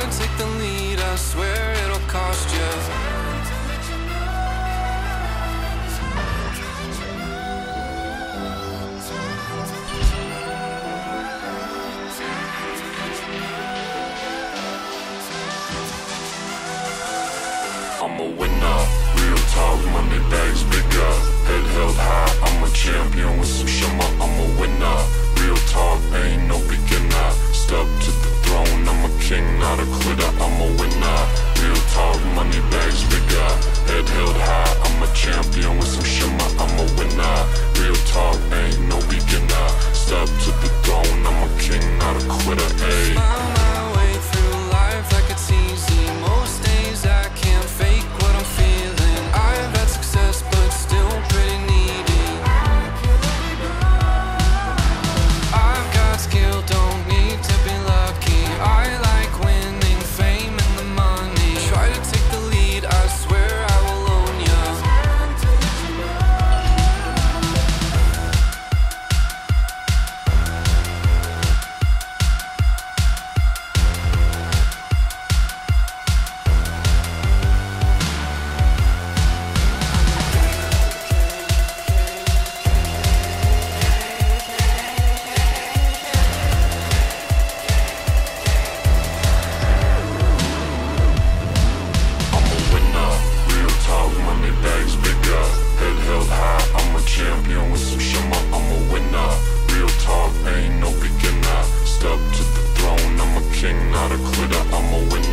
out take the lead. I swear it'll cost you. I'm a winner, real talk, money bags bigger, head held high Twitter, I'm a winner. Real talk, money bags bigger. Head held high, I'm a champion with some shimmer, I'm a winner. not a quitter, I'm a winner.